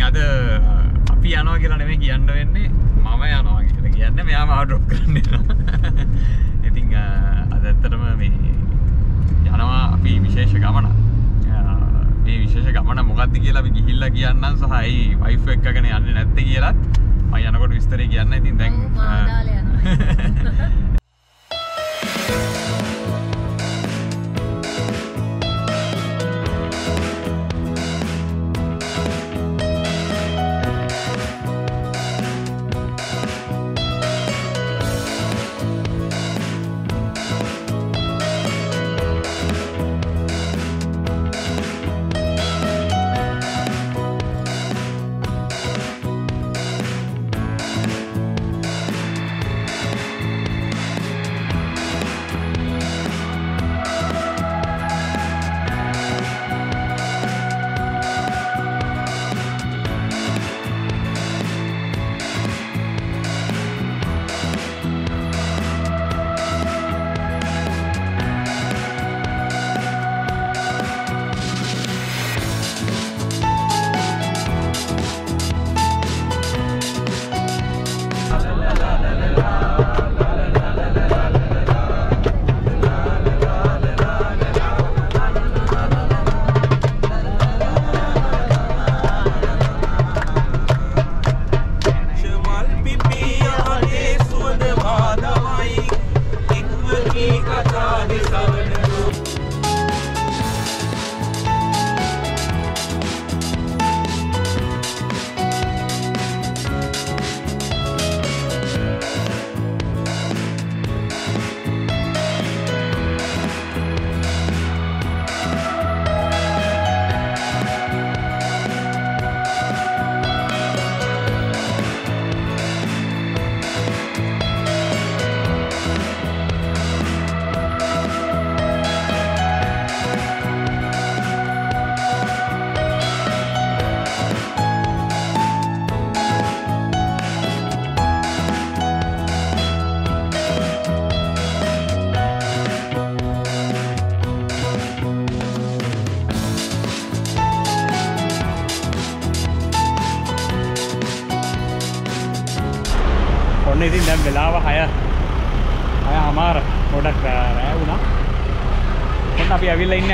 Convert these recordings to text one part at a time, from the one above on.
ඉතින් අද අපි යනවා කියලා නෙමෙයි කියන්න වෙන්නේ මම යනවා කියලා කියන්න මෙයා මාව ඩ්‍රොප් කරන්න එනවා. ඉතින් අද ඇත්තටම මේ යනවා අපි විශේෂ ගමන මේ විශේෂ ගමන මොකක්ද කියලා අපි ගිහිල්ලා කියන්නම් සහ ඇයි වයිෆ් එක්කගෙන යන්නේ නැත්තේ කියලත් මම යනකොට විස්තරය කියන්න ඉතින් දැන් ඔව්, මාව දාලා යනවා.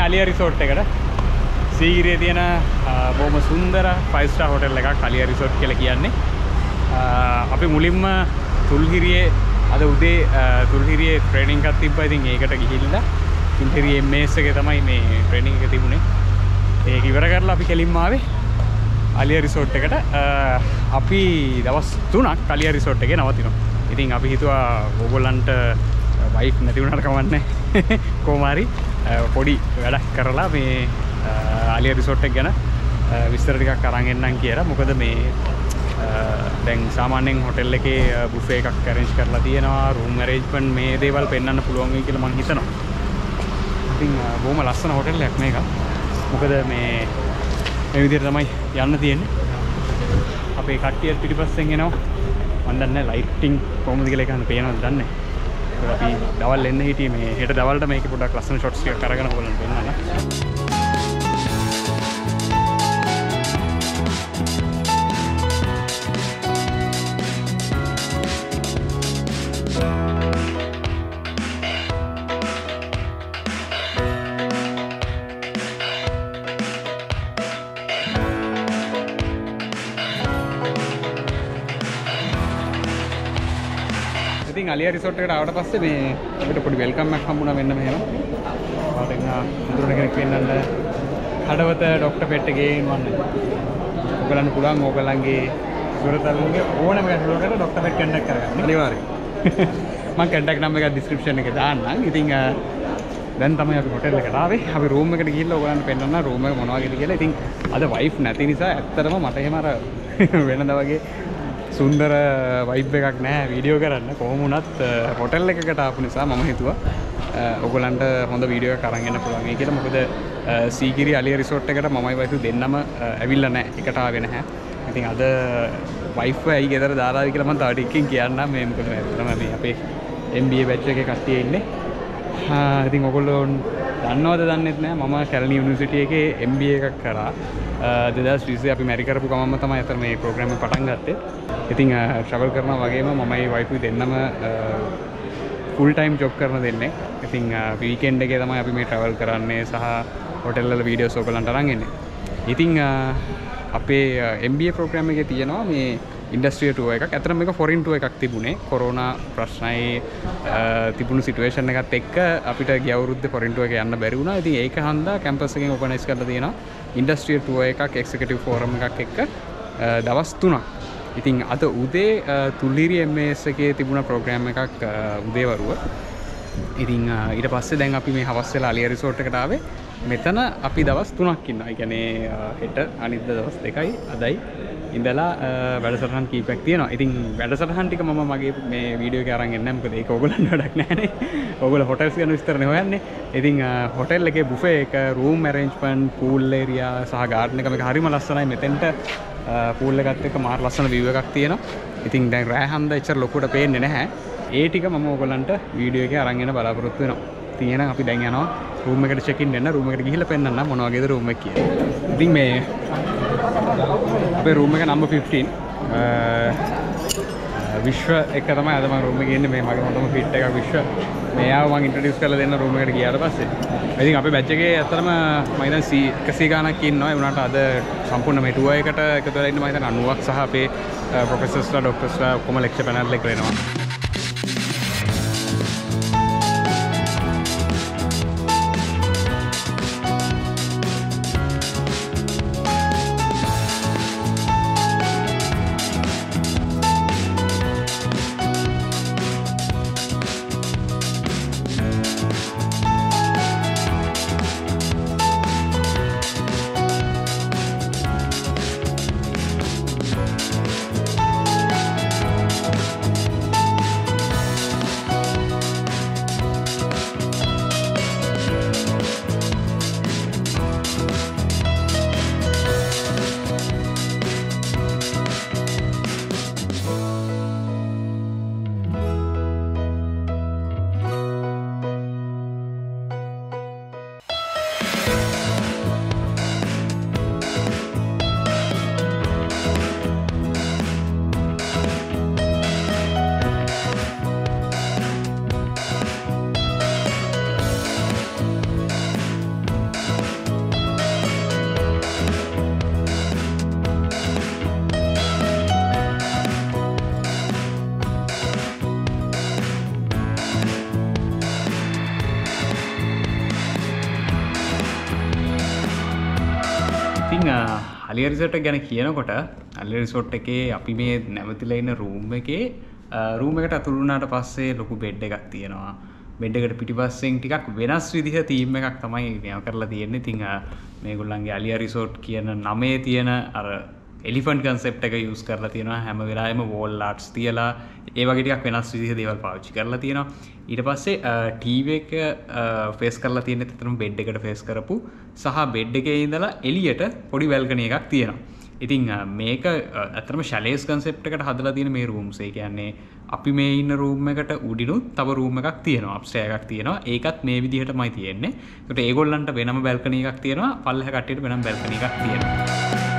අලිය රිසෝට් එකට. සීගිරියේ තියෙන ආ, බොහොම සුන්දර 5 star hotel එකක් අලිය රිසෝට් කියලා කියන්නේ. ආ, අපි මුලින්ම තුල්හිරියේ අද උදේ ආ, තුල්හිරියේ ට්‍රේනින් එකක් තිබ්බා. ඉතින් ඒකට ගිහිල්ලා තුල්හිරියේ MS එකේ තමයි මේ ට්‍රේනින් එක තිබුණේ. ඒක ඉවර කරලා අපි කෙලින්ම ආවේ අලිය රිසෝට් එකට. අ, අපි දවස් තුනක් කලිය රිසෝට් එකේ නවතිනවා. ඉතින් අපි හිතුවා ඕගොල්ලන්ට වයිෆ් නැති වුණාට කමන්නේ කොහොමාරි පොඩි වැඩක් කරලා මේ අ, අලිය රිසෝට් එක ගැන අ, විස්තර ටිකක් අරන් එන්නම් කියලා. මොකද මේ අ, දැන් සාමාන්‍යයෙන් හොටෙල් එකේ බුෆේ එකක් arrange කරලා තියෙනවා. room arrangement මේ දේවල් පෙන්වන්න පුළුවන් වෙයි කියලා මම හිතනවා. ඉතින් අ, බොහොම ලස්සන හොටෙල් එකක් මේක. මොකද මේ මේ විදිහට තමයි යන්න තියෙන්නේ. අපේ කට්ටිය පිටිපස්සෙන් එනවා. මම දන්නේ ලයිටිං කොහොමද කියලා ඒක හන්න පේනවද? දන්නේ නැහැ. අපි දවල් එන්න හිටියේ මේ හෙට දවල්ට මේක පොඩ්ඩක් ලස්සන ෂොට්ස් ටිකක් අරගෙන ඔයගොල්ලන්ට පෙන්නන්න. අලියා රිසෝට් එකට ආවට පස්සේ මේ අපිට පොඩි වෙල්කම් එකක් හම්බුණා මෙන්න මෙහෙම. වාට එන්න මුදුරණ කෙනෙක් වෙන්නන්න හඩවත ડોක්ටර් පෙට් එකේ ඉන්නවන්න. ඔයගලන්ට පුළුවන් ඕගලන්ගේ සුරතල්ගේ ඕනම ගැටලුවකට ડોක්ටර් පෙට් කන්ටැක්ට් කරගන්න. අනිවාර්යෙන් මම කන්ටැක්ට් නම්බර් එක ඩිස්ක්‍රිප්ෂන් එකේ දාන්නම්. ඉතින් දැන් තමයි අපි හොටෙල් එකට ආවේ. අපි රූම් එකට ගිහිල්ලා ඔයගලන්ට පෙන්නන්න රූම් එක මොනවා කියලා. ඉතින් අද වයිෆ් නැති නිසා ඇත්තටම මට එහෙම අර වෙනද වගේ සුන්දර වයිබ් එකක් නෑ වීඩියෝ කරන්න කොහොම වුණත් හොටෙල් එකකට ආපු නිසා මම හිතුවා අ, ඔයගලන්ට හොඳ වීඩියෝ එකක් අරන් එන්න පුළුවන් වෙයි කියලා. මොකද අ, සීගිරි අලිය රිසෝට් එකට මමයි වයිෆ් දෙන්නම අ, ඇවිල්ලා නෑ. එකට ආවේ නැහැ. ඉතින් අද වයිෆ් ඇයි ගෙදර දාලාද කියලා මම තව ටිකකින් කියන්නම් මේ මොකද ඇත්තටම මේ අපේ MBA බැච් එකේ කට්ටිය ඉන්නේ. ආ, ඉතින් ඔයගොල්ලෝ දන්නවද දන්නෙත් නෑ මම කැලනි යුනිසිටිය එක MB එකක් කරා දෙදස් විසේ අපි මැරිකරපු ගමම තමයි ඇතර මේ ප්‍රෝග්‍රම පටන් ගත්තේ. ඉතිං ශ්‍රවල් කරන වගේම මමයි වයිපු දෙන්නම ෆුල් ටයිම් ජොබ් කරන දෙන්නේ. ඉතිං වීකෙන්ඩ් එක තමයි අපි මේ ට්‍රවල් කරන්නේ සහ හොටෙල්ල වීඩියෝ සෝකලන්ට අරන්ගන්නේ ඉතිං අපේ MBA ප්‍රෝග්‍රම එක තියෙනවා මේ ඉන්ඩස්ට්‍රියටුව එකක්. ඇතරම එක ෆොරින්ටුව එකක් තිබුණේ. කොරුණ ප්‍රශ්නයි තිබුණු සිටුවේෂන් එකත් එක් අපිට ගවරුද්ධ පොරින්ටුව එක යන්න බැරිවුණ ඇති ඒක හන්ද කැම්පසකින් ඔපනයිස් කල තියෙන ඉන්ඩස්ට්‍රියටුව එකක් එක්කටව ෆෝරම එකක් එක්ක දවස් තුනක්. ඉතින් අද උදේ තුල්ලිරි එමසගේ තිබුණ ප්‍රෝග්‍රෑම් එකක් උදේවරුව. ඉතින් ඊට පස්සේ දැන් අපි මේ හවස්සලා අලිය රිසෝට් එකටාවේ මෙතන අපි දවස් තුනක් ඉන්න ගැනේ හෙට අනිද්ද දවස් දෙකයි අදයි. ඉඳලා වැඩසටහන් කීපක් තියෙනවා. ඉතින් වැඩසටහන්ටික ම මගේ මේ වීඩියෝ කරන්ගන්න මකද ඒ ඔගලන් ඩක් නෑන ඔගල හොටල්ස් ගන විස්තරන හොයන්නේ ඉතින් හොටෙල් එක බුෆේ එක රූම් මැරෙන්ජ්පන් පූල්ලේරයා සහ ගාර්න එකම හරිම ලස්සනයි. මෙතෙන්ට පූල්ල එකත් එක මාර් ලස්සන විව එකක් තියෙන ඉතින් දැන් රෑහන්ද එච්චර ලොකුට පේන්නේ නැහැ. ඒ ටික මම ඕගලන්ට වීඩියෝ එක අරගෙන බලාපොරොත්තු වෙනවා. තියෙන අපි දැන් යනවා. රූම එකට චෙකින් එන්න රූම එකට ගිහිල්ලා පෙන්නන්න මොනවගේද රූම එක කියලා. ඉතින් මේ අපේ රූම එක නම්බර් 15 විශ්ව එක තමයි අද මම රූම එකේ ඉන්නේ මේ මගේ හොඳම ෆිට් එකක් විශ්ව. මෙයාව මම ඉන්ට්‍රොඩියුස් කරලා දෙන්න රූම එකට ගියාට පස්සේ. ඉතින් අපේ බැච් එකේ ඇත්තටම මම හිතන්නේ 100 ගාණක් ඉන්නවා. ඒ වුණාට අද සම්පූර්ණ මේ ටුවර් එකට එකතු වෙලා ඉන්න මම හිතන්නේ 90ක් සහ අපේ ප්‍රොෆෙසර්ස්ලා ડોක්ටර්ස්ලා ඔක්කොම ලෙක්චර් පැනල් එක වෙනවා. අලියරිසට ගැන කියනකොට අල්ලරිසොට් එකේ අපි මේ නැවතිල ඉන්න රූම් එකේ රූමකට අතුරුණාට පස්සේ ලොකු බෙඩ් එකක් තියෙනවා. බෙඩ්ඩකට පිටිපස්සෙන් ටිකක් වෙනස් විදිහ තීම එකක් තමයි මෙය කරලා තියෙන්නේ. තිං මේගොල්ලන්ගේ අලිය රිසෝට් කියන නමේ තියෙන අර එලිෆන් කන්සෙප් එක යස් කරලා තියෙනවා. හැම වෙලාම වෝල් ලාට්ස් තියලා ඒවගේටක් වෙනස් විදිහ දේවල් පාවිච්චි කරලා තියෙනවා. ඊට පස්සේ ටීව එක ෆෙස් කරලා තියෙන තතරම බෙඩ් එකට ෆෙස් කරපු සහ බෙඩ් එක ඉඳලා එලියට පොඩි වැල්ගන එකක් තියෙනවා. ඉතිං මේක ඇතරම ශලේස් කන්සෙප්ටකට හදලා තියෙන මේ රූම්සේ කියන්නේ අපි මේ ඉන්න රූම් එකට උඩිනුත් තව රූම එකක් තියෙනවා. අප්ස්ටය එකක් තියෙනවා. ඒකත් මේ විදිහට මයි තියෙන්නේ. ට ඒගොල්ලන්ට වෙනම බැල්කන එකක් තියෙනවා. පල්හ කටට වෙනම් බැල්කන එකක් තියෙනවා.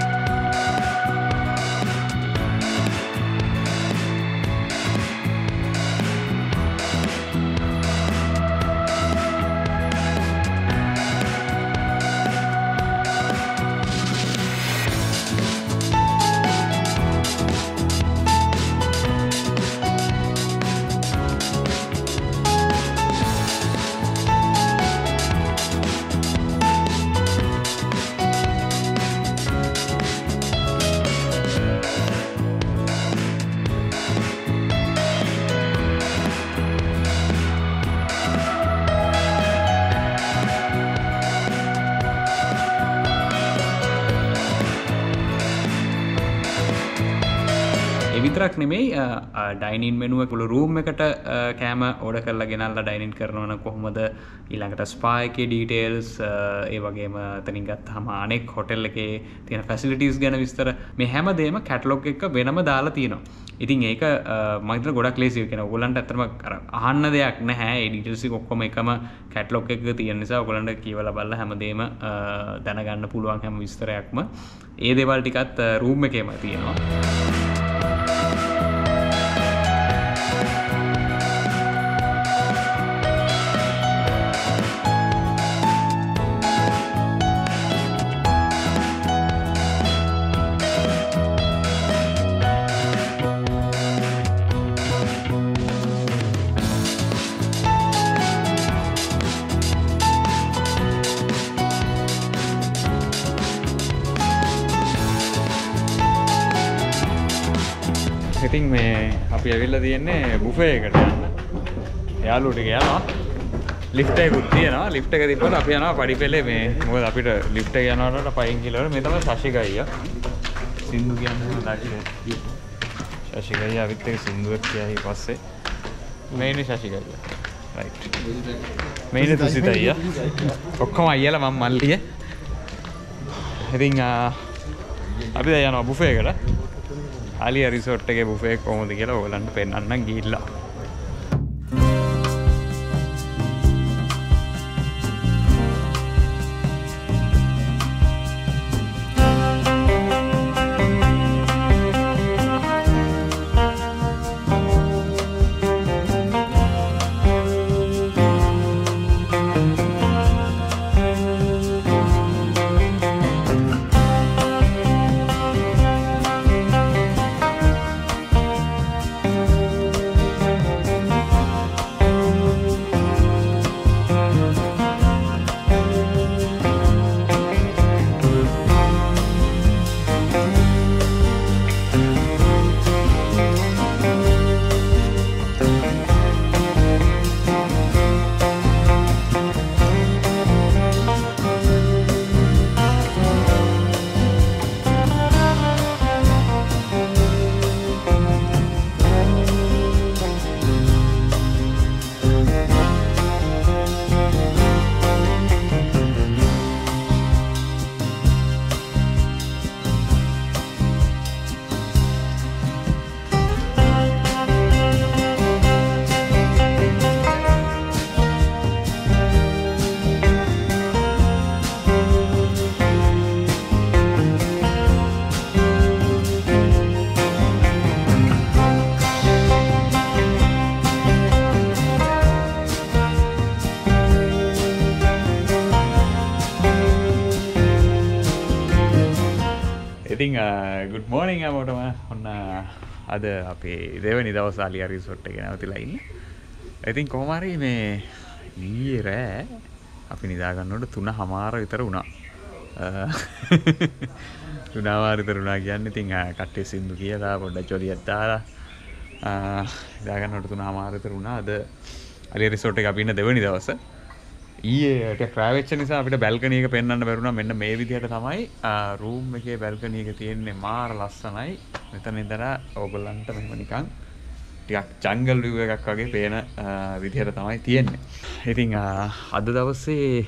විතරක් නෙමෙයි ඩයිනින් මෙනුව කුළු රූම් එකට කෑම ඕඩ කරලා ගෙනල්ලා ඩයිනින් කරනවන කොහොමද? ඊළඟට ස්පායක ඩීටේල්ස් ඒ වගේම තනිගත් හම අනෙක් හොටෙල් එකේ තියෙන ෆැසිලිටස් ගැන විස්තර. මේ හැමදේම කැටලොග් එක වෙනම දාලා තියෙනවා. ඉතින් ඒක මහිතන ගොඩක් ලේසි කෙන. ඔගොලන්ට ඇතරම අහන්න දෙයක් නැහැ. එඩිටසි ඔක්කොම එකම කැට්ලොක් එක තියෙන නිසා ඔගොලන්ට කියවල බල්ල හැමදේම දැනගන්න පුළුවන් හැම විස්තරයක්ම. ඒ දෙවල් ටිකත් රූම් එකේම තියෙනවා. ඉතින් මේ අපි ඇවිල්ල තියෙන්නේ බුෆේකට යන්න. යාලුට යනවා. ලිෆ්ටයකුත් තියෙනවා. ලිෆ්ට එක තිබල අපි යනවා පඩි පෙලේ මේ. මොකද අපිට ලිෆ්ට යනවට පයින් කිලවට මේ තමයි ශශිකයිය සින්දු කියන්න දශික ශශිකයිය අවිත් එක සින්දුවක් කියහි පස්සේ. මේනි ශශිකයිය මේන තුසිත අයිය ඔක්කොම අයියල මං මල්ලිය. ඉතින් අපි දැ යනවා බුෆේකට අලිය රිසෝට් එක බුෆේ කොහොමද කියලා ඔයගලන්ට පෙන්වන්නම් ගිහිල්ලා. මෝනිං ඇමෝටම ඔන්න අද අපේ දෙවනි දවස් අලිය රිසොට් එක නැවතිලා ඉන්න ඉතින් කොහමරි මේ ඊයේ රෑ අපි නිදාගන්නට තුන හමාර විතර වුණා තුනාවාරිතර වුණා කියන්න ඉතින් කට්ටේ සිින්දු කියලා පොඩ්ඩ චොලි ඇත්තාලා ඉදාගන්නට තුන හමාරිතර වුණා අද අලි රිසෝට් එක අපින්න දෙවනි දවස ඊට ක්‍රාවෙච්ච නිසා අපිට බැල්කනීක පෙන්න්න බැරුණ මෙන්න මේ විදිහට තමයි රූම් එකේ බැල්කනීක තියෙන්නේ මාර ලස්සනයි. මෙතන ඉදර ඔගොල්ලන්ට මෙම නිකං ටිකක් චංගල් ලිව එකක් වගේ පේන විදිහට තමයි තියෙන්නේ. ඉතිං අද දවස්සේ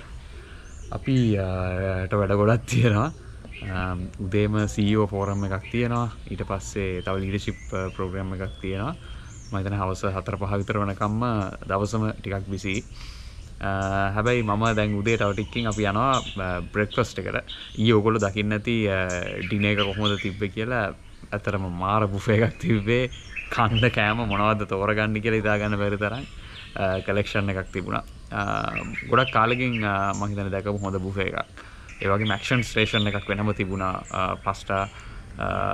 අපිට වැඩ ගොඩත් තියෙනවා. උදේම සීෝ ෆෝරම් එකක් තියෙනවා. ඊට පස්සේ තව ලීඩශිප් ප්‍රෝග්‍රම් එකක් තියෙනවා. මතන හවස හතර පහවිතර වනකම්ම දවසම ටිකක් බිසි Uh, හැබැයි මම දැන් උදේ ටවටික්කින් අපි යනවා uh, බ්‍රෙක්ෆස්ට එකට. ඒ ඔගොලු දකින්න ඇති uh, ඩින එක කොහොමද තිබ්බ කියලා ඇතරම මාර බුෆේ එකක් තිබ්බේ. කණ්ඩ කෑම මොනවද තෝරගන්න කියලා ඉතාගන්න බැරි තරම් කලෙක්ෂන් එකක් තිබුණා. ගොඩක් කාලකින් මහිතන දැකපු හොඳ බුෆේ එකක්. ඒවගේ මක්ෂන් ස්ටේෂන් එකක් වෙනම තිබුණා පස්ටා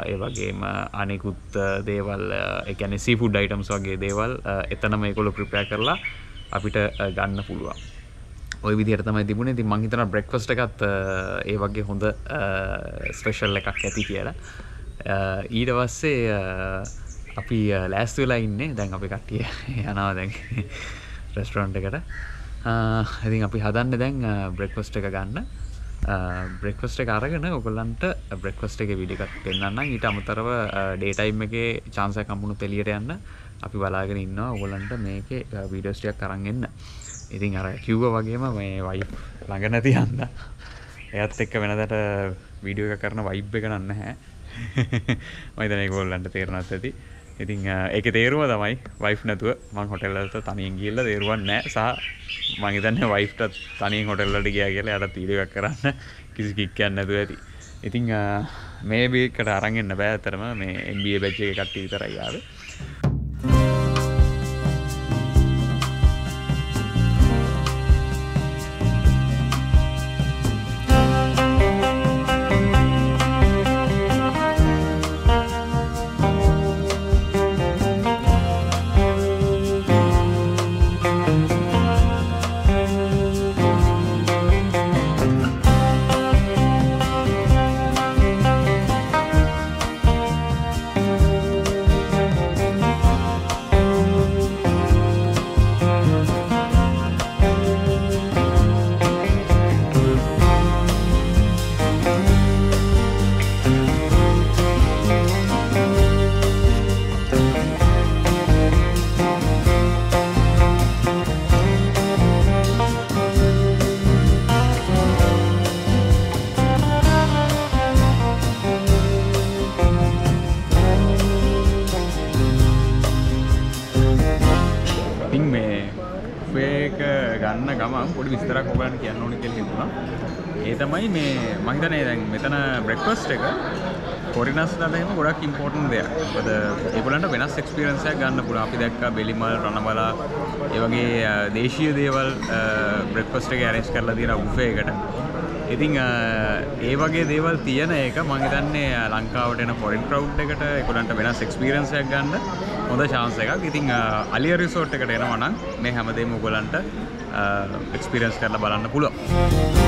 ඒ වගේම අනෙකුත් දේවල් එකන සීෆුඩ් යිටම්ස් වගේ දේවල් එතනම එකොළු ප්‍රිපෑ කරලා අපිට ගන්න පුළුවන්. ඔය විදිහට තමයි තිබුණේ. ඉතින් මං හිතනවා බ්‍රෙක්ෆාස්ට් එකත් ඒ වගේ හොඳ ස්පෙෂල් එකක් ඇති කියලා. ඊට පස්සේ අපි ලෑස්තු වෙලා ඉන්නේ. දැන් අපි කට්ටිය යනවා දැන් රෙස්ටරන්ට් එකට. ඉතින් අපි හදන්න දැන් බ්‍රෙක්ෆාස්ට් එක ගන්න. බ්‍රෙක්ෆස්ට එක අරගෙන ඔගොල්ලන්ට බ්‍රෙක්ෆස්ට එක විඩිකත් පෙන්න්න ඊට අමතරව ඩේටයිම් එක චාන්සය කම්පුුණු පෙළියට යන්න. අපි බලාගෙන ඉන්න ඔගොලන්ට මේක වීඩස්ටියක් කරන්ගන්න ඉතින් අර කිව්ව වගේම මේ වයි ළඟ නැති අන්න එයත් එක්ක වෙනදට වීඩියෝ එක කරන වයිබ් එක නන්න හැ මයිතන ගොල්ලන්ට තේරනත් ඇති. ඉතින් එක තේරුව තමයි වයිෆ් නැතුව මං හොටෙල්ලට තනියෙන් ගිල්ල තේරුවන් නෑ සහ මංහිතන්න වයිෆ්ටත් තනින් හොටෙල්ලට ගියා කියලා යට තීරයක් කරන්න කිසි කික්කයන්න නැතුව ඇති. ඉතිං මේ බේකට අරගෙන්න්න බෑ. ඇතරම මේ එම්බිය බැච්ච එක කට්ටි විතරයියාව මේ මම හිතන්නේ දැන් මෙතන බ්‍රෙක්ෆාස්ට් එක ෆොරිනර්ස්ලාට එහෙම ගොඩක් ඉම්පෝටන්ට් දෙයක්. මොකද ඒගොල්ලන්ට වෙනස් එක්ස්පීරියන්ස් එකක් ගන්න පුළුවන්. අපි දැක්කා බෙලිමල්, රණබලා, ඒ වගේ අ, දේශීය දේවල් බ්‍රෙක්ෆාස්ට් එකේ ඇරේන්ජ් කරලා තියෙනවා බුෆේ එකට. ඉතින් අ, ඒ වගේ දේවල් තියෙන එක මම හිතන්නේ අ, ලංකාවට එන ෆොරින් ක්‍රවුඩ් එකට ඒගොල්ලන්ට වෙනස් එක්ස්පීරියන්ස් එකක් ගන්න හොඳ chance එකක්. ඉතින් අ, අලිය රිසෝට් එකට එනවා නම් මේ හැමදේම ඔයගොල්ලන්ට එක්ස්පීරියන්ස් කරලා බලන්න පුළුවන්.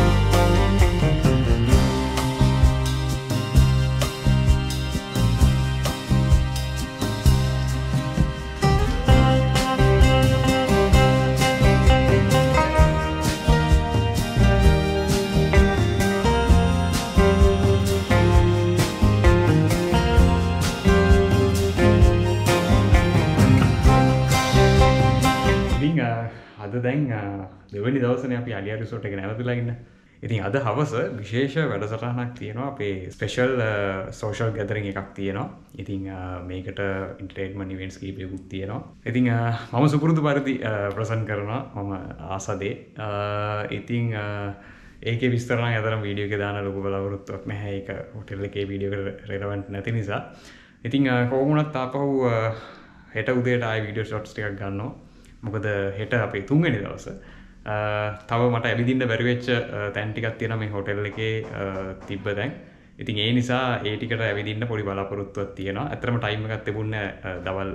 අපි අලිය රිසෝට් එක නැවතුලා ඉන්න. ඉතින් අද හවස විශේෂ වැඩසටහනක් තියෙනවා අපේ ස්පෙෂල් සෝෂල් ගැදරින් එකක් තියෙනවා. ඉතින් අ, මේකට ඉන්ටර්ටේන්මන්ට් ඉවෙන්ට්ස් කීපයකුත් තියෙනවා. ඉතින් අ, මම සුපුරුදු පරිදි uh, ප්‍රසන් කරනවා මම ආසදේ. අ, ඉතින් අ, ඒකේ විස්තර නම් ඇතරම් වීඩියෝ එකේ දාන ලොකු බලාපොරොත්තුවක් නැහැ. ඒක හොටෙල් එකේ වීඩියෝ එකට රෙලවන්ට් නැති නිසා. ඉතින් අ, කොහොම වුණත් ආපහු අ, හෙට උදේට ආයි වීඩියෝ ෂොට්ස් ටිකක් ගන්නවා. මොකද හෙට අපේ තුන්වෙනි දවස අ, තව මට ඇවිදින්න බැරිවෙච්ච තැන් ටිකක් තියෙන මේ හොටෙල් එකේ අ, තිබ්බ දැන්. ඉතින් ඒ නිසා ඒ ටිකට ඇවිදින්න පොඩි බලාපොරොත්තුවක් තියෙනවා. ඇතරම ටයිම් එකක් තිබුණ දවල්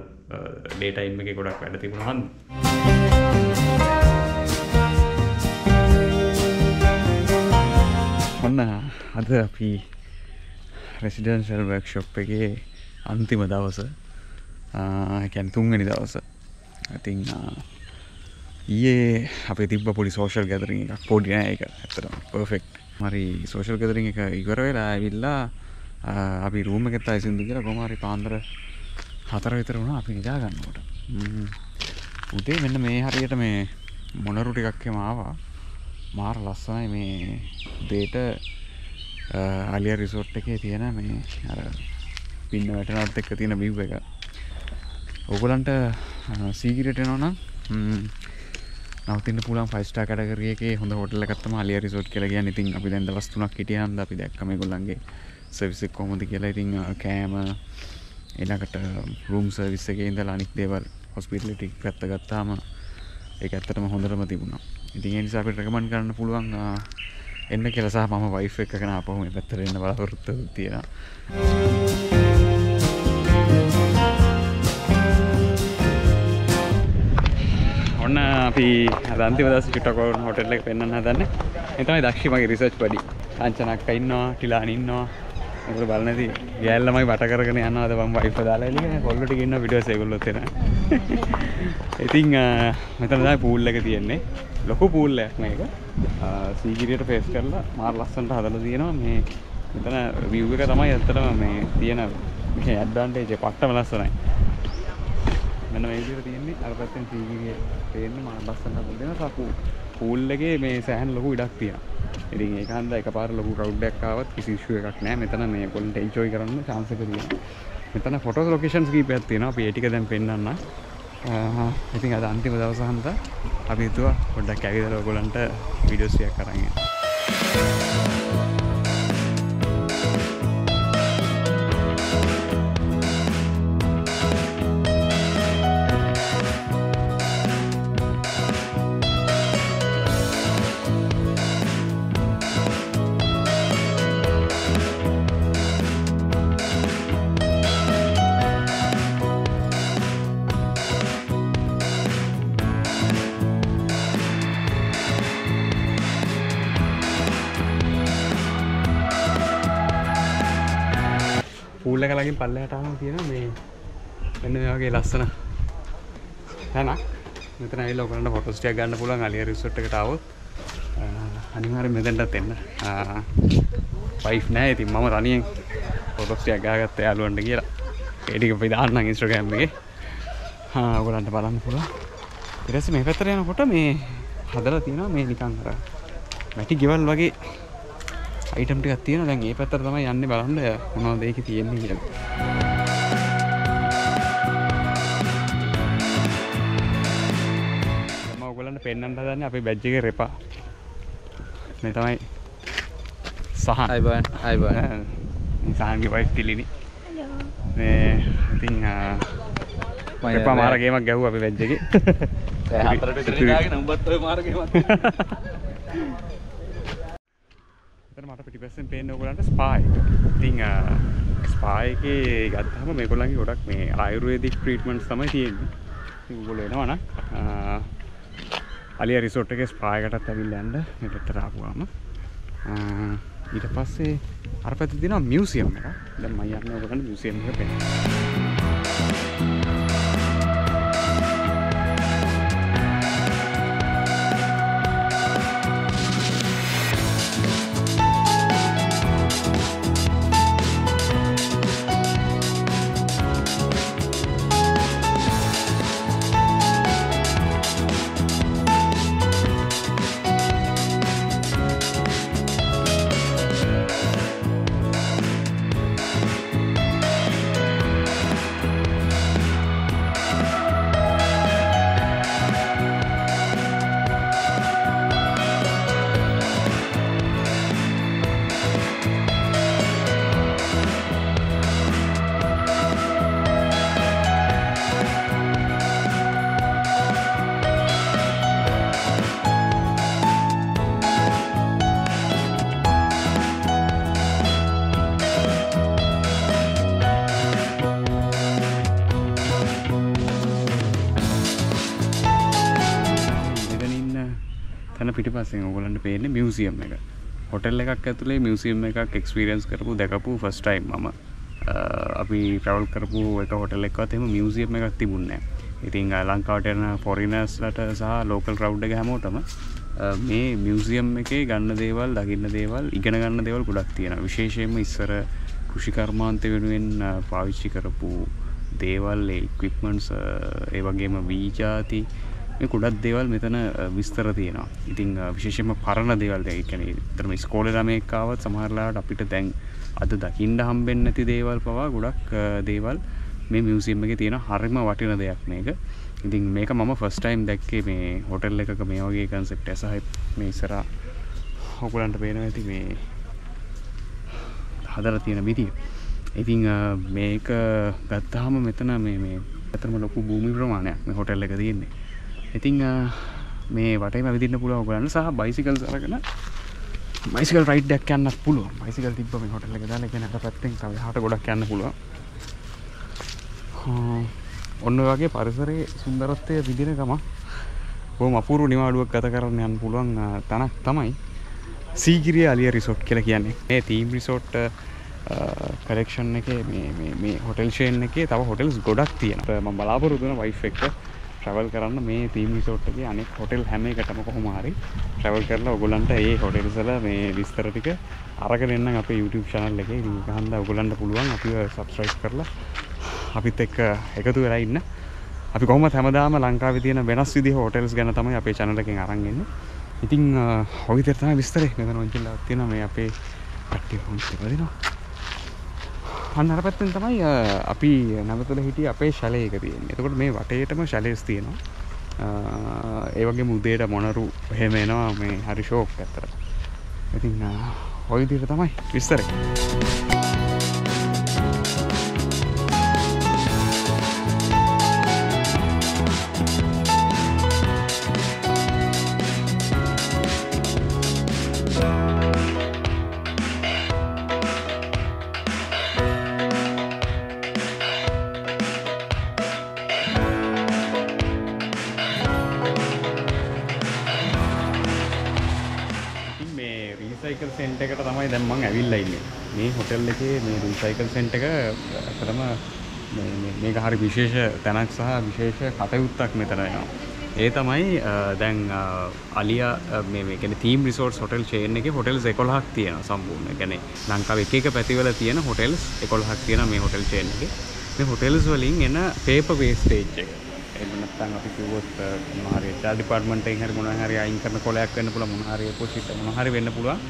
ඩේ ටයිම් එක ගොඩක් වැඩ තිබුණ හන්ද ඔන්න අද අපි රෙසිඩන්ශල් වර්ක්ෂොප් එකේ අන්තිම දවස. කැන් තුන්ගනි දවස. ඉතින් ඊයේ අපේ තිබ පොඩි සෝෂල් ගැදරින් එකක්. පොඩි නෑ එක ඇතට පර්ෆෙක්් මරි සෝෂල් ගැදරින් එක ඉවර වෙලා ඇවිල්ලා අපි රූම එකෙත්තා සිදු කියලා කොමරි පාන්දර හතර විතර වුණා අපි නිදා ගන්නකොට. උදේ මෙන්න මේ හරියට මේ මොනරු ටිකක් එමාවා මාර ලස්සනයි මේ දේට අලිය රිසෝට් එකේ තියෙන මේ අර පින්න වැටනත් එක්ක තියෙන බිව් එක. ඔගලන්ට සීගිරට නොනම් නවතින්න පුලන් ෆයිස්ටා කටකරගේ හොඳ හොටල කත්තම අලිය රිසෝට් කියලගිය ඉතින් අපි දැන් දවස්තුනක් හිටියන්ද අපි දැක්කම ගොල්ලන්ගේ සවිසක් කොමති කියලා. ඉතින් කෑම එලකට රූම් සවිස්සගේ ඉඳ අනික් දේවල් හොස්පිටලිටික් පැත්ත ගත්තාම ඒ ඇත්තටම හොඳරම තිබුණා. ඉතින් ඒ නිසා අපිට රෙකමන්ඩ් කරන්න පුළුවන් ආ, එන්න කියලා සහ මම වයිෆ් එක්ක කන අපහු මේ පැත්තට එන්න බලාපොරොත්තු තියෙනවා. ඔන්න අපි අද අන්තිම දවසේ චුට්ටක් වරුණ හොටෙල් එක පෙන්වන්න හදන්නේ. මේ තමයි දක්ෂි මගේ රිසර්ච් පඩි. කාංචනක්ක ඉන්නවා, ටිලාන් ඉන්නවා. ඒගොල්ලෝ බලන නැති ගෑල් ළමයි බට කරගෙන යනවා. අද මම වයිෆ් දාලා එළිය කොල්ලෝ ටික ඉන්නවා වීඩියෝස් ඒගොල්ලොත් එන. ඉතින් අ, මෙතන තමයි පූල් එක තියෙන්නේ. ලොකු පූල් එකක් මේක. සීගිරියට ෆේස් කරලා මාර ලස්සනට හදලා තියෙනවා. මේ මෙතන view එක තමයි ඇත්තටම මේ තියෙන විශේෂ ඇඩ්වාන්ටේජ් එක. පට්ටම ලස්සනයි. මෙන්න මේ විදිහට තියෙන්නේ. අර පැත්තෙන් සීගිරිය පේන්නේ මා ලස්සනට හදලා දෙනවා. සපු පූල් එකේ මේ සෑහෙන ලොකු ඉඩක් තියෙනවා. ඉතින් ඒක හන්ද එකපාර ලොකු ක්‍රවුඩ් එකක් ආවත් කිසි ඉෂුව එකක් නැහැ. මෙතන මේ කොල්ලන්ට එන්ජොයි කරන්න chance එක තියෙනවා. මෙතන ෆොටෝ ලොකේෂන්ස් කීපයක් තියෙනවා. අපි ඒ ටික දැන් පෙන්වන්න ඉතින් අද අන්තිම දවස හන්ද අපි හිතුවා පොඩ්ඩක් ඇවිදලා ඔයගොල්ලන්ට වීඩියෝස් ටිකක් අරන් එන්න. පූල් එක ළඟින් පල්ලෙහාට ආවම තියෙන මේ මෙන්න මේ වගේ ලස්සන තැනක්. මෙතන ඇවිල්ලා ඔයගලන්ට ෆොටෝස් ටිකක් ගන්න පුළුවන් අලිය රිසෝට් එකට ආවොත්. අ, අනිවාර්යෙන් මෙතෙන්ටත් එන්න. වයිෆ් නෑ. ඉතින් මම තනියෙන් ෆොටෝස් ටිකක් ගහගත්ත යාළුවන්ට කියලා. ඒ ටික අපි දාන්නම් ඉන්ස්ටාග්‍රෑම් එකේ. ආ ඔයගලන්ට බලන්න පුළුවන්. ඊට පස්සේ මේ පැත්තට යනකොට මේ හදලා තියෙනවා මේ නිකන් අර මැටි ගෙවල් වගේ අයිටම් ටිකක් තියෙනවා දැන් ඒ පැත්තට තමයි යන්නේ බලන්න මොනවද ඒකේ තියෙන්නේ කියලා. මම ඔයගලන්ට පෙන්වන්න හදන්නේ අපේ බැජ් එකේ රෙපා. මේ තමයි සහන්. අයිබන් මේ සහන්ගේ වයිෆ් තිලිනි. මේ ඉතින් ආ, මම රෙපා මාර ගේමක් ගැහුවා අපි බැජ් එකේ. හතරට විතර දාගෙන උඹත් ඔය මාර්ගෙමත් එතන මට පිටිපස්සෙන් පේන්නේ ඔයගලන්ට ස්පා එක. ඉතින් ස්පා එකේ ගත්තාම මේගොල්ලන්ගේ ගොඩක් මේ ආයුර්වේදික් ට්‍රීට්මන්ට්ස් තමයි තියෙන්නේ. ඉතින් ඔයගොල්ලෝ එනවා නම් ආ, අලිය රිසෝට් එකේ ස්පා එකටත් ඇවිල්ලා යන්න මේ පැත්තට ආපුවාම ආ, ඊට පස්සේ අර පැත්තේ තියෙනවා මියුසියම් එක. දැන් මම යන්නේ ඔයගලන්ට මියුසියම් එක පෙන්නන්න. තැන පිටිපස්සෙන් ඔයගොල්ලන්ට පේන්නේ මියුසියම් එක. හොටෙල් එකක් ඇතුලේ මියුසියම් එකක් එක්ස්පීරියන්ස් කරපු දැකපු ෆස්ට් ටයිම් මම. අ, අපි ට්‍රැවල් කරපු එක හොටෙල් එකවත් එහෙම මියුසියම් එකක් තිබුණේ නැහැ. ඉතින් අ, ලංකාවට එන ෆොරිනර්ස්ලට සහ ලෝකල් ක්‍රවුඩ් එක හැමෝටම අ, මේ මියුසියම් එකේ ගන්න දේවල්, දකින්න දේවල්, ඉගෙන ගන්න දේවල් ගොඩක් තියෙනවා. විශේෂයෙන්ම ඉස්සර කෘෂිකර්මාන්ත වෙනුවෙන් අ, පාවිච්චි කරපු දේවල් ඉක්විප්මන්ස් ඒ වගේම වීජාති මේ ගොඩක් දේවල් මෙතන අ, විස්තර තියෙනවා. ඉතිං අ, විශේෂම පරණ දේවල් දැකන තරම ස්කෝල ළමයකාවත් සමහරලාට අපිට දැන් අද දකිින්ඩ හම්බෙන් නැති දේවල් පවා ගොඩක් අ, දේවල් මේ මියසිම් එක තියෙන හරිම වටින දෙයක් මේක. ඉතින් මේක මම ෆස්ටයිම් දැක්කේ මේ හොටල් එකක මේ වගේ කන්සෙප්ට ඇසහයි මේ ඉසරා හොකුලන්ට පේන ඇති මේ හදර තියෙන විදිිය. ඉතිං අ, මේක ගත්තාම මෙතන මේ මේ ඇතරම ලොකු භූමි ප්‍රමාණයක් මේ හොටෙල් එක තියෙන්නේ. ඉතිං අ, මේ වටේ විදින්න පුළුව ගලන්න සහ බයිසිකල් සරගෙන මයිසිකල් රයිඩ්ඩක් යන්න පුළුව මයිසිකල් තිබ මේ හොටල එක දාල ගෙන පැත්තෙන් තව හට ගොඩක් යන්න පුළුව ඔන්න වගේ පරිසරයේ සුන්දරත්වය විදින ගම බොම අපුරු නිවාඩුවක් ගත කරන්න යන්න පුළුවන් අ, තැනක් තමයි සීගිරිය අලිය රිසෝට් කියලා කියන්නේ. ඒ තීම් රිසෝට් කලෙක්ෂන් එක මේ හොටල් ෂේන් එක තව හොටල්ස් ගොඩක් තියෙන ම බලාපොරතුන වයිෆ් එක ට්‍රවල් කරන්න මේ තීම් රිසෝට්ගේ අනෙක් හොටෙල් හැම එකටම කොහොමහරි ට්‍රවල් කරලා ඔගොලන්ට ඒ හොටෙල්සල මේ විස්තර ටික අරගෙනන්න අප YouTube channel එක. හන්ද ඔගොලන්ට පුළුවන් අපි සබස්්‍රයිස් කරලා අපිත් එක්ක එකතු වෙලා ඉන්න. අපි කොහම හැමදාම ලංකාව තියෙන වෙනස් විදි හෝටෙල්ස් ගැන තමයි අපේ චනලකින් අරන්ගන්න ඉතිං හොවිතරතම විස්තරේ. මෙත නොචිල්ල තියෙන මේ අපේ කට්ටි හොන්ස් තිබදිනවා අන්න අර පැත්තෙන් තමයි අ, අපි නැවතුල හිටිය අපේ ශලයක තියෙන එතකොට මේ වටේටම ශලයස් තියෙනවා. අ, ඒ වගේ මුදේට මොනරු එහෙම එනවා මේ හරි ශෝක් ඇත්තර ඉතින් ඔයදිට තමයි විස්තරේ. දැන් මම ඇවිල්ලා ඉන්නේ. මේ හොටෙල් එකේ මේ රීසයිකල් සෙන්ටර් එක ඇත්තටම මේ මේ- මේක හරි විශේෂ තැනක් සහ විශේෂ කටයුත්තක් මෙතන වෙනවා. ඒ තමයි අ, දැන් අ, අලියා අ, මේ මේ කියන්නේ තීම් රිසෝර්ට්ස් හොටෙල් චේන් එකේ හොටෙල්ස් 11ක් තියෙනවා සම්පූර්ණ. ඒ කියන්නේ ලංකාවේ එක එක පැතිවල තියෙන හොටෙල්ස් 11ක් තියෙනවා මේ හොටෙල් චේන් එකේ. මේ හොටෙල්ස් වලින් එන පේපර් වේස්ටේජ් එක එහෙම නැත්නම් අපි කිව්වොත් මොනවා හරි HR department එකෙන් හරි මොනවා හරි අයින් කරන කොලයක් වෙන්න පුළුවන් මොනවා හරි පොසිට මොනවා හරි වෙන්න පුළුවන්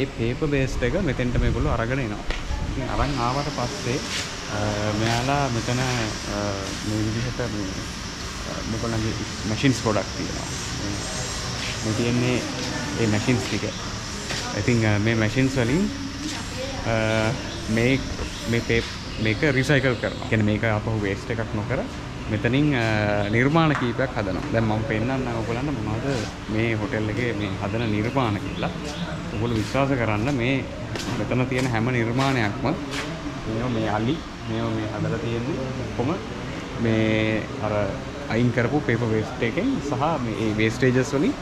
ඒ paper based එක මෙතෙන්ට මේගොල්ලෝ අරගෙන එනවා. ඉතින් අරන් ආවට පස්සේ අ, මෙයාලා මෙතන අ, මේ විදිහට මේ අ, මේගොල්ලන්ගේ මැෂින්ස් ගොඩක් තියෙනවා. මේ- මේ තියෙන්නේ ඒ මැෂින්ස් ටික. ඉතින් අ, මේ මැෂින්ස් වලින් අ, මේ මේ පේ මේක රිසයිකල් කරනවා. කියන්නේ මේක අපහු වේස්ට් එකක් නොකර මෙතනින් අ, නිර්මාණ කීපයක් හදනවා. දැන් මම පෙන්නන්න ඔයගොල්ලන්ට මොනවද මේ හොටෙල් එකේ මේ හදන නිර්මාණ කියලා. ඔයගොල්ලෝ විශ්වාස කරන්න මේ මෙතන තියෙන හැම නිර්මාණයක්ම මේවා මේ අලි මේවා මේ හදලා තියෙන්නේ ඔක්කොම මේ අර අයින් කරපු පේපර් වේස්ට් එකෙන් සහ මේ ඒ වේස්ටේජස් වලින්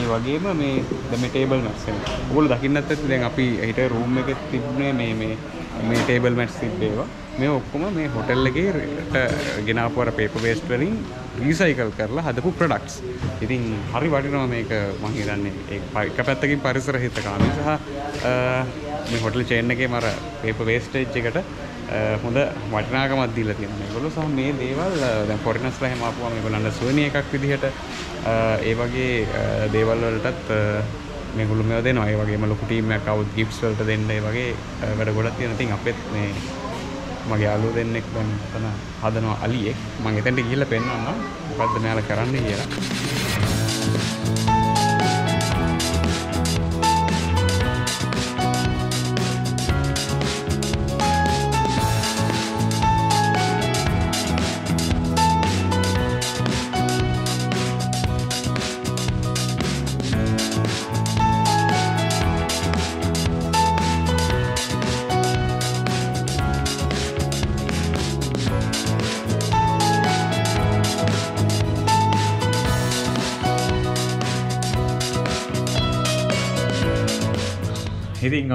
ඒ වගේම මේ දැන් මේ ටේබල් මැට්ස් එක. ඔයගොල්ලෝ දකින්නත් ඇති දැන් අපි හිට රූම් එකේ තිබුණේ මේ මේ මේ ටේබල් මැට්ස් තිබ්බේවා. මේ ඔක්කොම මේ හොටෙල් එකේ ගෙනාපු අර පේපර් වේස්ට් වලින් රීසයිකල් කරලා හදපු ප්‍රොඩක්ට්ස්. ඉතින් හරි වටිනවා මේක මම හිතන්නේ ඒ ප- එක පැත්තකින් පරිසර හිතකාමී සහ අ, මේ හොටෙල් චේන් එකේ මර පේපර් වේස්ටේජ් එකට අ, හොඳ වටිනාකමක් දීලා තියෙනවා මේගොල්ලෝ සහ මේ දේවල් අ, දැන් ෆොරිනර්ස්ලා එහෙම ආපුවම මේගොල්ලන්ට සුවනි එකක් විදිහට අ, ඒ වගේ අ, දේවල් වලටත් අ, මේගොල්ලෝ මේවා දෙනවා. ඒ වගේම ලොකු ටීම් එකක් આવුත් ගිෆ්ට්ස් වලට දෙන්න ඒ වගේ අ, වැඩ ගොඩක් තියෙනවා. ඉතින් අපෙත් මේ මගේ යාළුවෝ දෙන්නෙක් දැන් එතන හදනවා අලියෙක්. මම එතනට ගිහිල්ලා පෙන්වන්නම් මොකද්ද මෙයාලා කරන්නේ කියලා.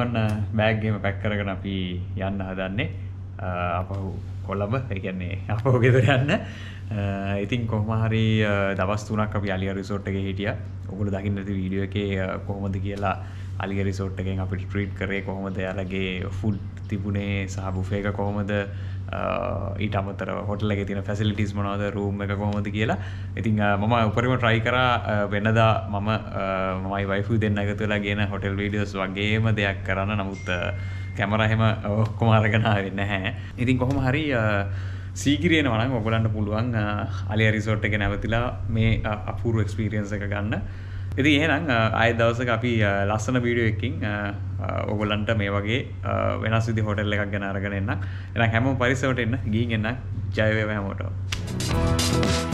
ඔන්න බෑග්ගේම පැක් කරගෙන අපි යන්න හදන්නේ. අ, අපහු කොළඹ. ඒ කියන්නේ අපහු ගෙදර යන්න. අ, ඉතින් කොහොම හරි අ, දවස් තුනක් අපි අලිය රිසෝට් එකේ හිටියා. ඔයගොල්ලෝ දකින්න ඇති වීඩියෝ එකේ අ, කොහොමද කියලා අලිය රිසෝට් එකෙන් අපිට ට්‍රීට් කරේ කොහොමද? එයාලගේ ෆුඩ් තිබුණේ සහ බුෆේ එක කොහොමද? අ, ඊට අමතරව හොටල් එකේ තියෙන ෆැසිලිටිස් මොනවද රූම් එක කොහොමද කියලා. ඉතින් අ, මම උපරිම try කරා අ, වෙනදා මම අ, මමයි වයිෆු දෙන්න එකතු වෙලා ගෙන හොටෙල් වීඩියෝස් වගේම දෙයක් කරන්න නමුත් අ, කැමරා එහෙම ඔක්කොම අරගෙන ආවේ නැහැ. ඉතින් කොහොම හරි අ, සීගිරිය එනවා නම් ඔයගලන්ට පුළුවන් අ, අලියා රිසෝට් එකේ නැවතිලා මේ අ, අපූර්ව එක්ස්පීරියන්ස් එක ගන්න. ඉතින් එහෙනම් අ, ආයෙත් දවසක අපි අ, ලස්සන වීඩියෝ එකකින් අ, අ, ඔයගලන්ට මේ වගේ අ, වෙනස් විදි හොටෙල් එකක් ගැන අරගෙන එන්න. එහෙනම් හැමෝම පරිස්සමට එන්න. ගිහින් එන්න. ජය වේවා හැමෝටම.